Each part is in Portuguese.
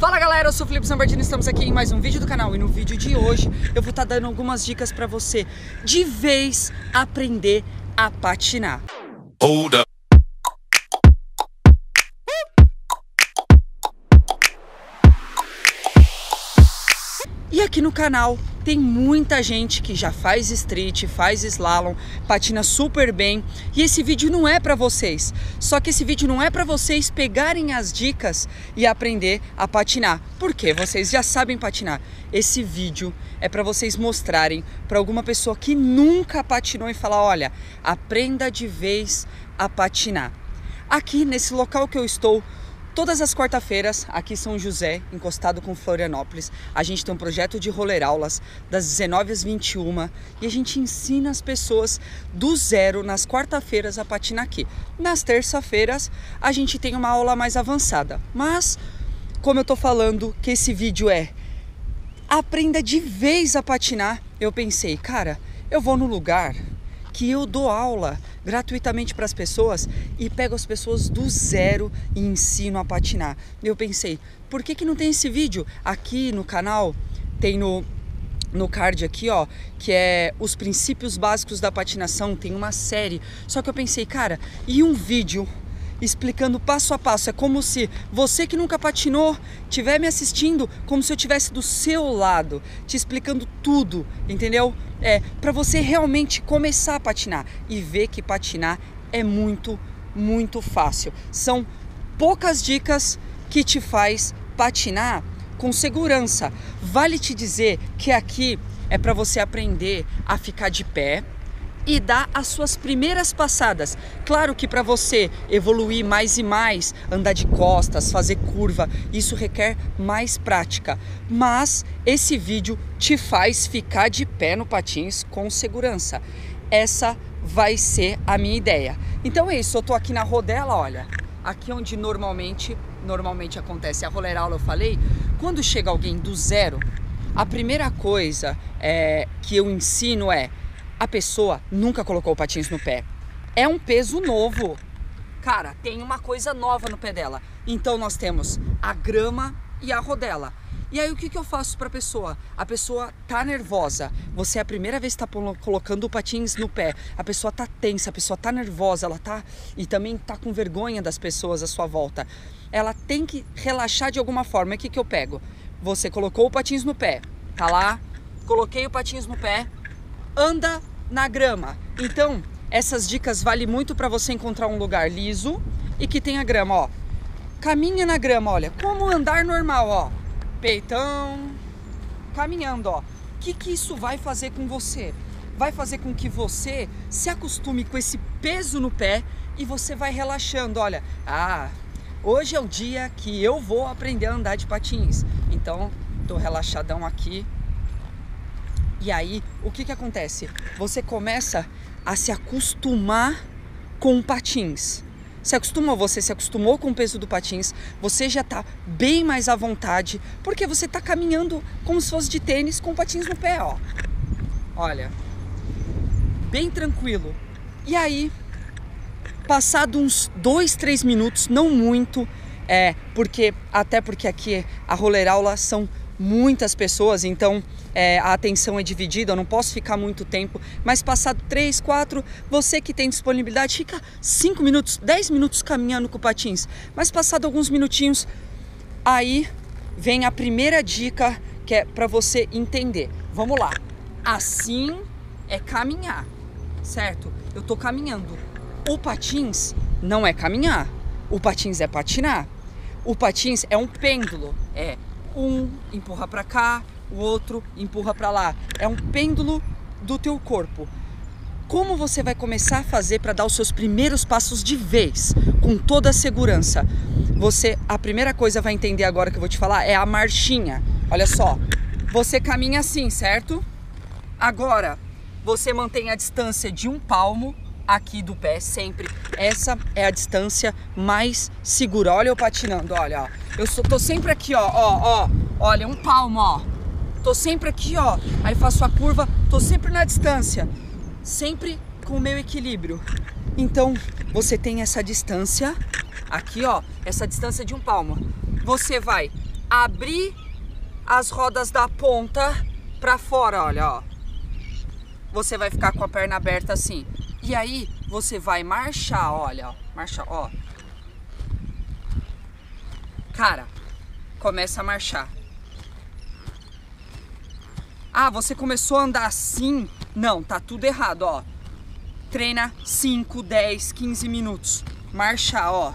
Fala galera, eu sou o Felipe Zambardino, estamos aqui em mais um vídeo do canal e no vídeo de hoje eu vou estar dando algumas dicas para você de vez aprender a patinar. Hold up. Aqui no canal tem muita gente que já faz street, faz slalom, patina super bem e esse vídeo não é para vocês. Só que esse vídeo não é para vocês pegarem as dicas e aprender a patinar, porque vocês já sabem patinar. Esse vídeo é para vocês mostrarem para alguma pessoa que nunca patinou e falar: olha, aprenda de vez a patinar. Aqui nesse local que eu estou, Todas as quarta-feiras, aqui em São José, encostado com Florianópolis, a gente tem um projeto de roller aulas das 19 às 21 e a gente ensina as pessoas do zero nas quarta-feiras a patinar aqui. Nas terça-feiras, a gente tem uma aula mais avançada. Mas, como eu tô falando que esse vídeo é aprenda de vez a patinar, eu pensei, cara, eu vou no lugar que eu dou aula gratuitamente para as pessoas e pego as pessoas do zero e ensino a patinar. Eu pensei, por que, que não tem esse vídeo aqui no canal? Tem no no card aqui, ó, que é os princípios básicos da patinação, tem uma série. Só que eu pensei, cara, e um vídeo explicando passo a passo. É como se você que nunca patinou estiver me assistindo, como se eu estivesse do seu lado, te explicando tudo, entendeu? É para você realmente começar a patinar e ver que patinar é muito, muito fácil. São poucas dicas que te faz patinar com segurança. Vale te dizer que aqui é para você aprender a ficar de pé, e dar as suas primeiras passadas. Claro que para você evoluir mais e mais, andar de costas, fazer curva, isso requer mais prática. Mas esse vídeo te faz ficar de pé no patins com segurança. Essa vai ser a minha ideia. Então é isso, eu tô aqui na rodela, olha, aqui onde normalmente normalmente acontece a roller aula, eu falei, quando chega alguém do zero, a primeira coisa é, que eu ensino é a pessoa nunca colocou patins no pé. É um peso novo. Cara, tem uma coisa nova no pé dela. Então nós temos a grama e a rodela. E aí o que, que eu faço para a pessoa? A pessoa tá nervosa. Você é a primeira vez que está colocando o patins no pé. A pessoa tá tensa, a pessoa tá nervosa, ela tá e também tá com vergonha das pessoas à sua volta. Ela tem que relaxar de alguma forma. O que, que eu pego? Você colocou o patins no pé, tá lá? Coloquei o patins no pé. Anda na grama. Então, essas dicas valem muito para você encontrar um lugar liso e que tenha grama, ó. Caminha na grama, olha, como andar normal, ó. Peitão, caminhando, ó. O que, que isso vai fazer com você? Vai fazer com que você se acostume com esse peso no pé e você vai relaxando. Olha, ah, hoje é o dia que eu vou aprender a andar de patins. Então, tô relaxadão aqui, e aí, o que que acontece? Você começa a se acostumar com patins. Se acostumou, você se acostumou com o peso do patins, você já está bem mais à vontade, porque você está caminhando como se fosse de tênis com patins no pé, ó. Olha, bem tranquilo. E aí, passado uns dois, três minutos, não muito, é, porque até porque aqui a roller aula são muitas pessoas, então é, a atenção é dividida, eu não posso ficar muito tempo, mas passado 3, 4, você que tem disponibilidade, fica 5 minutos, 10 minutos caminhando com patins, mas passado alguns minutinhos, aí vem a primeira dica que é para você entender. Vamos lá, assim é caminhar, certo? Eu tô caminhando. O patins não é caminhar, o patins é patinar. O patins é um pêndulo, é um empurra para cá, o outro empurra para lá. É um pêndulo do teu corpo. Como você vai começar a fazer para dar os seus primeiros passos de vez, com toda a segurança? Você, a primeira coisa vai entender agora que eu vou te falar é a marchinha. Olha só, você caminha assim, certo? Agora, você mantém a distância de um palmo aqui do pé sempre. Essa é a distância mais segura. Olha eu patinando, olha, ó. Eu sou, tô sempre aqui, ó, ó, ó. Olha, um palmo, ó. Tô sempre aqui, ó. Aí faço a curva, tô sempre na distância. Sempre com o meu equilíbrio. Então, você tem essa distância aqui, ó, essa distância de um palmo. Você vai abrir as rodas da ponta para fora, olha, ó. Você vai ficar com a perna aberta assim. E aí você vai marchar, olha, ó, ó. Cara, começa a marchar. Ah, você começou a andar assim? Não, tá tudo errado, ó. Treina 5, 10, 15 minutos. Marchar, ó.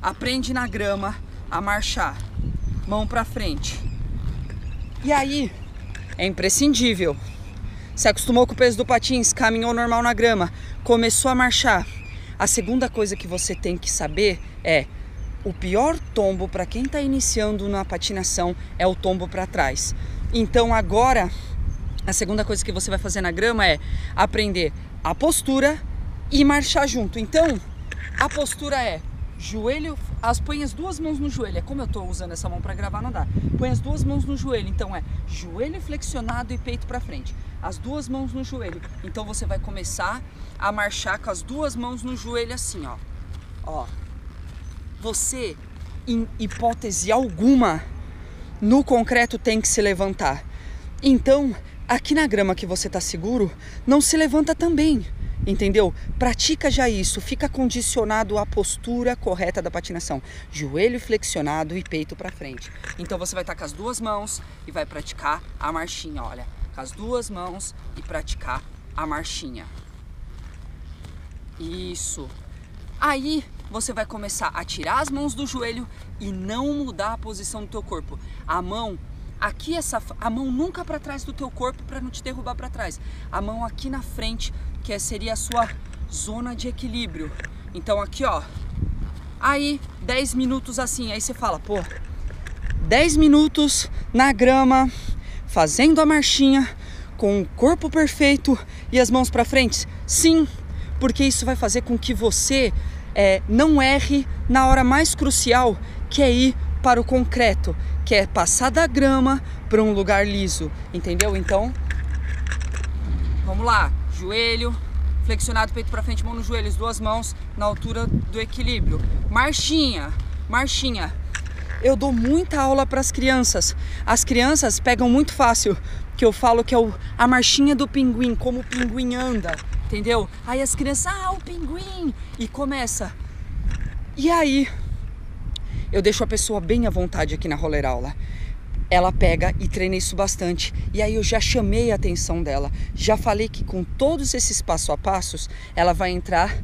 Aprende na grama a marchar. Mão pra frente. E aí, é imprescindível. Se acostumou com o peso do patins, caminhou normal na grama, começou a marchar. A segunda coisa que você tem que saber é o pior tombo para quem está iniciando na patinação é o tombo para trás. Então agora a segunda coisa que você vai fazer na grama é aprender a postura e marchar junto. Então a postura é joelho, as põe as duas mãos no joelho. É como eu estou usando essa mão para gravar, não dá. Põe as duas mãos no joelho. Então é joelho flexionado e peito para frente. As duas mãos no joelho. Então você vai começar a marchar com as duas mãos no joelho assim, ó. Ó. Você, em hipótese alguma, no concreto tem que se levantar. Então, aqui na grama que você está seguro, não se levanta também entendeu? Pratica já isso, fica condicionado à postura correta da patinação, joelho flexionado e peito para frente. Então você vai estar com as duas mãos e vai praticar a marchinha, olha, com as duas mãos e praticar a marchinha. Isso. Aí você vai começar a tirar as mãos do joelho e não mudar a posição do teu corpo. A mão aqui essa a mão nunca para trás do teu corpo para não te derrubar para trás. A mão aqui na frente que é, seria a sua zona de equilíbrio. Então aqui, ó. Aí 10 minutos assim, aí você fala, pô, 10 minutos na grama, fazendo a marchinha, com o corpo perfeito e as mãos para frente? Sim, porque isso vai fazer com que você é, não erre na hora mais crucial, que é ir para o concreto, que é passar da grama para um lugar liso, entendeu? Então, vamos lá joelho, flexionado, peito para frente, mão nos joelhos, duas mãos na altura do equilíbrio. Marchinha, marchinha. Eu dou muita aula para as crianças. As crianças pegam muito fácil, que eu falo que é o, a marchinha do pinguim, como o pinguim anda, entendeu? Aí as crianças, ah, o pinguim! E começa. E aí, eu deixo a pessoa bem à vontade aqui na roller aula ela pega e treina isso bastante. E aí eu já chamei a atenção dela. Já falei que com todos esses passo a passos, ela vai entrar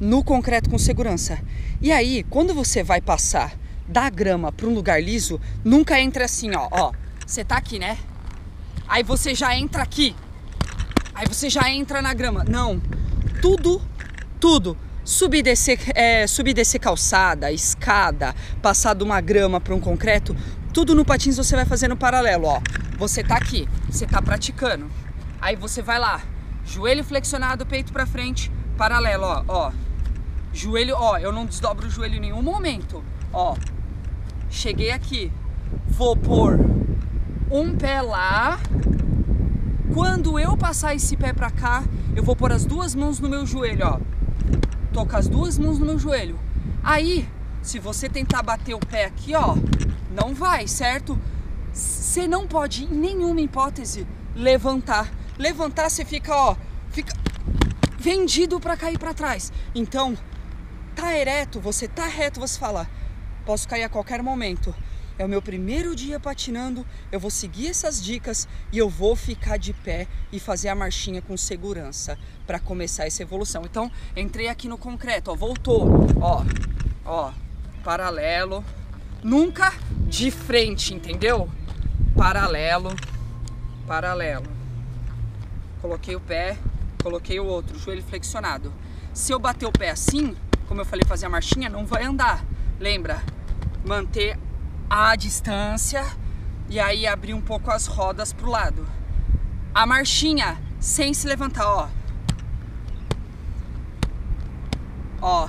no concreto com segurança. E aí, quando você vai passar da grama para um lugar liso, nunca entra assim, ó, ó. Você tá aqui, né? Aí você já entra aqui. Aí você já entra na grama. Não. Tudo, tudo subir descer, é, subir descer calçada, escada, passar de uma grama para um concreto, tudo no patins você vai fazer no paralelo, ó. Você tá aqui, você tá praticando. Aí você vai lá, joelho flexionado, peito para frente, paralelo, ó, ó. Joelho, ó, eu não desdobro o joelho em nenhum momento, ó. Cheguei aqui, vou pôr um pé lá. Quando eu passar esse pé pra cá, eu vou pôr as duas mãos no meu joelho, ó. Tô as duas mãos no meu joelho. Aí, se você tentar bater o pé aqui, ó, não vai, certo? Você não pode, em nenhuma hipótese, levantar. Levantar, você fica, ó, fica vendido para cair para trás. Então, tá ereto, você tá reto, você fala, posso cair a qualquer momento. É o meu primeiro dia patinando, eu vou seguir essas dicas e eu vou ficar de pé e fazer a marchinha com segurança para começar essa evolução. Então, entrei aqui no concreto, ó, voltou, ó, ó, paralelo, nunca de frente, entendeu? Paralelo, paralelo. Coloquei o pé, coloquei o outro, joelho flexionado. Se eu bater o pé assim, como eu falei, fazer a marchinha, não vai andar. Lembra? Manter a distância e aí abrir um pouco as rodas pro lado. A marchinha sem se levantar, ó. Ó,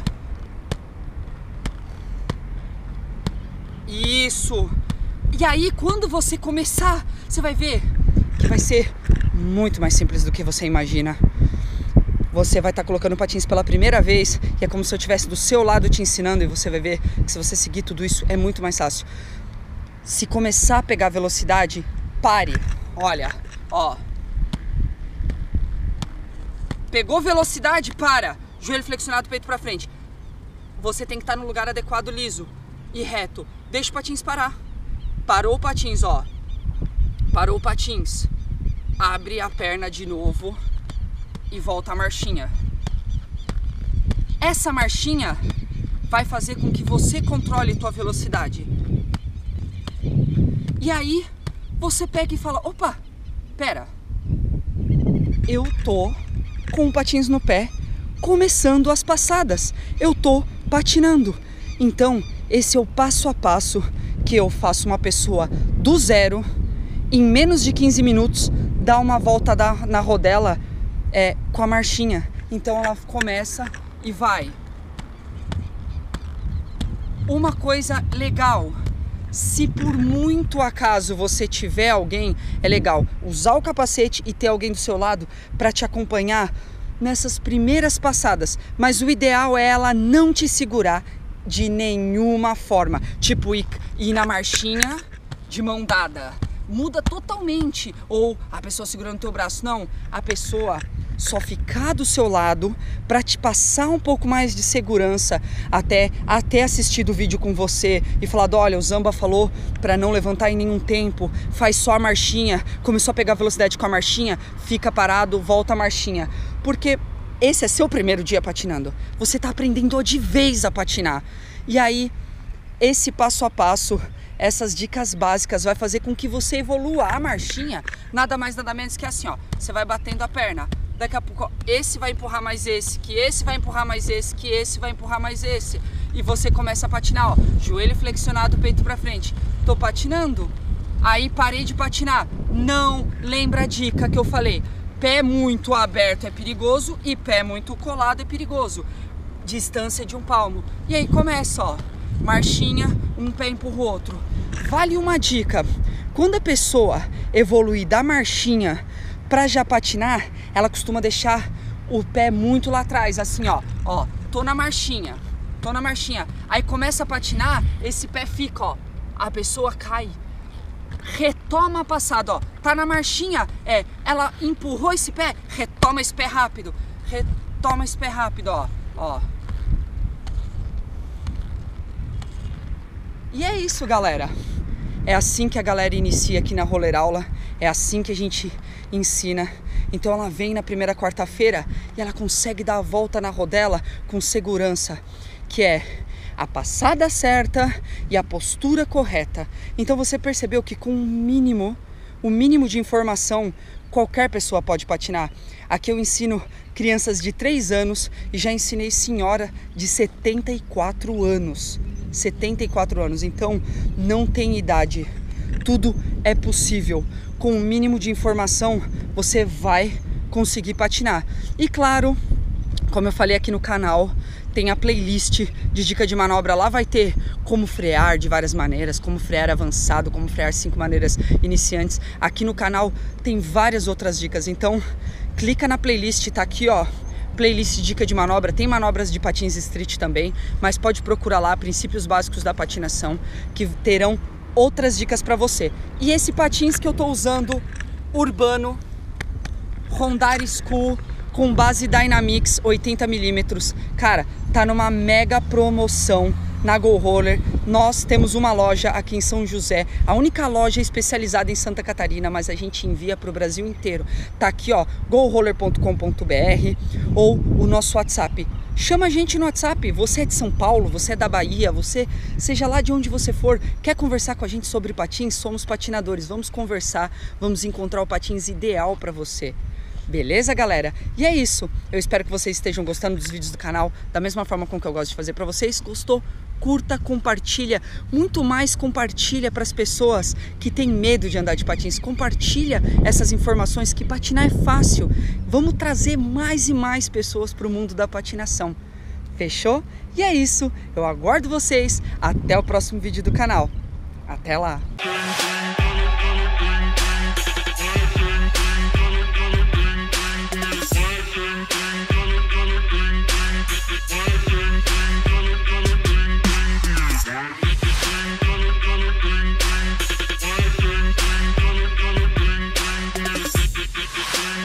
Isso. E aí, quando você começar, você vai ver que vai ser muito mais simples do que você imagina. Você vai estar tá colocando patins pela primeira vez e é como se eu estivesse do seu lado te ensinando e você vai ver que se você seguir tudo isso é muito mais fácil. Se começar a pegar velocidade, pare. Olha, ó. Pegou velocidade, para. Joelho flexionado, peito para frente. Você tem que estar no lugar adequado, liso e reto. Deixa o patins parar. Parou o patins, ó. Parou o patins. Abre a perna de novo e volta a marchinha. Essa marchinha vai fazer com que você controle tua velocidade. E aí você pega e fala: opa, pera, eu tô com o patins no pé, começando as passadas. Eu tô patinando. Então, esse é o passo a passo que eu faço uma pessoa do zero em menos de 15 minutos dar uma volta da, na rodela é, com a marchinha. Então ela começa e vai uma coisa legal. Se por muito acaso você tiver alguém, é legal usar o capacete e ter alguém do seu lado para te acompanhar nessas primeiras passadas. Mas o ideal é ela não te segurar de nenhuma forma. Tipo, ir, ir na marchinha de mão dada. Muda totalmente. Ou a pessoa segurando o teu braço. Não, a pessoa só ficar do seu lado para te passar um pouco mais de segurança até até assistir o vídeo com você e falar, olha, o Zamba falou para não levantar em nenhum tempo, faz só a marchinha, começou a pegar velocidade com a marchinha, fica parado, volta a marchinha. Porque esse é seu primeiro dia patinando. Você está aprendendo de vez a patinar. E aí, esse passo a passo, essas dicas básicas vai fazer com que você evolua a marchinha, nada mais nada menos que assim, ó. Você vai batendo a perna, daqui a pouco esse vai empurrar mais esse, que esse vai empurrar mais esse, que esse vai empurrar mais esse. E você começa a patinar, ó, joelho flexionado, peito para frente. Tô patinando. Aí parei de patinar. Não lembra a dica que eu falei. Pé muito aberto é perigoso e pé muito colado é perigoso. Distância de um palmo. E aí começa, ó. Marchinha, um pé empurra o outro. Vale uma dica. Quando a pessoa evoluir da marchinha para já patinar, ela costuma deixar o pé muito lá atrás, assim, ó. Ó, tô na marchinha, tô na marchinha. Aí começa a patinar, esse pé fica, ó. A pessoa cai. Retoma a passada, ó. Tá na marchinha, é. Ela empurrou esse pé, retoma esse pé rápido. Retoma esse pé rápido, ó. Ó. E é isso, galera. É assim que a galera inicia aqui na Roller Aula. É assim que a gente ensina. Então ela vem na primeira quarta-feira e ela consegue dar a volta na rodela com segurança, que é a passada certa e a postura correta. Então você percebeu que com o mínimo, o mínimo de informação, qualquer pessoa pode patinar. Aqui eu ensino crianças de 3 anos e já ensinei senhora de 74 anos. 74 anos. Então não tem idade. Tudo é possível. Com o mínimo de informação, você vai conseguir patinar. E claro, como eu falei aqui no canal, tem a playlist de dica de manobra. Lá vai ter como frear de várias maneiras, como frear avançado, como frear cinco maneiras iniciantes. Aqui no canal tem várias outras dicas. Então, clica na playlist, tá aqui, ó. Playlist dica de manobra, tem manobras de patins street também, mas pode procurar lá princípios básicos da patinação que terão outras dicas para você. E esse patins que eu tô usando, urbano, Rondar School, com base Dynamics 80mm. Cara, tá numa mega promoção na Go Roller. Nós temos uma loja aqui em São José, a única loja especializada em Santa Catarina, mas a gente envia para o Brasil inteiro. Tá aqui, ó, goroller.com.br ou o nosso WhatsApp Chama a gente no WhatsApp. Você é de São Paulo, você é da Bahia, você, seja lá de onde você for, quer conversar com a gente sobre patins? Somos patinadores. Vamos conversar, vamos encontrar o patins ideal para você. Beleza, galera? E é isso. Eu espero que vocês estejam gostando dos vídeos do canal da mesma forma com que eu gosto de fazer para vocês. Gostou? Curta, compartilha. Muito mais compartilha para as pessoas que têm medo de andar de patins. Compartilha essas informações que patinar é fácil. Vamos trazer mais e mais pessoas para o mundo da patinação. Fechou? E é isso. Eu aguardo vocês. Até o próximo vídeo do canal. Até lá!